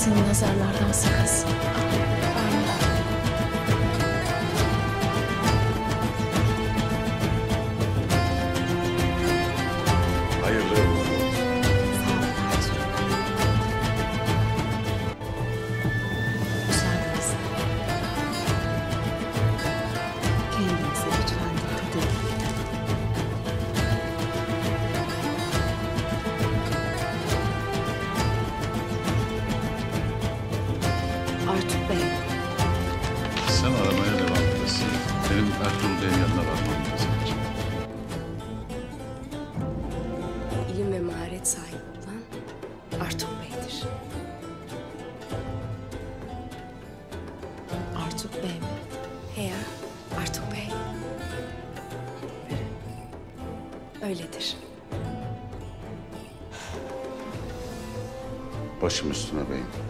Assim, Kesin nazarlardan sakasın. Artuk Bey, Sen aramaya devam edesin. Benim Ertuğrul Bey'in yanına varmam lazım. İlim ve maharet sahibi olan Artuk Bey'dir. Artuk Bey mi? He ya, Artuk Bey. Öyledir. Başım üstüne beyim.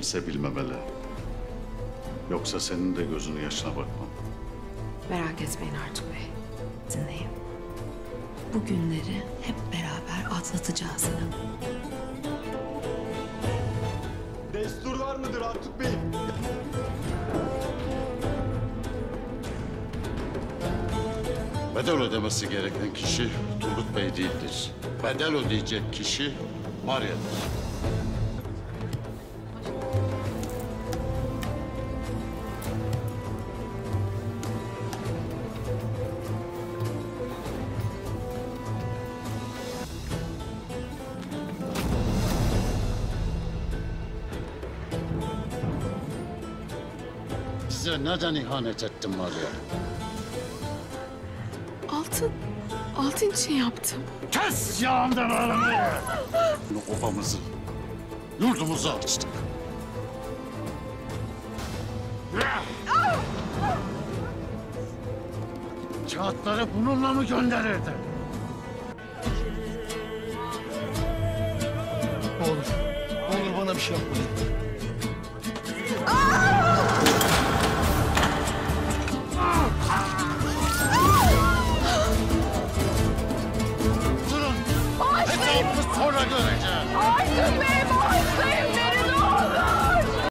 Kimse bilmemeli. Yoksa senin de gözünün yaşına bakmam. Merak etmeyin Artuk Bey. Dinleyin. Bu günleri hep beraber atlatacağız inanın. Destur var mıdır Artuk Bey? Bedel ödemesi gereken kişi Turgut Bey değildir. Bedel ödeyecek kişi Marya'dır. Size neden ihanet ettim Maria? Altın, altın için yaptım. Kes yağımdan ağlamayı! Obamızı, yurdumuzu açtık. Kağıtları bununla mı gönderirdi? Ne olur, ne olur bana bir şey yapmayın. sonra göreceğim. Artun Bey